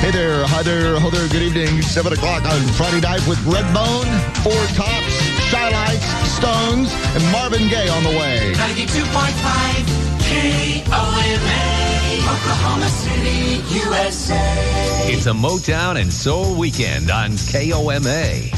Hey there, hi there, hello there, good evening. 7 o'clock on Friday night with Redbone, Four Tops, Chi-Lites, Stones, and Marvin Gaye on the way. 92.5 KOMA, Oklahoma City, USA. It's a Motown and Soul weekend on KOMA.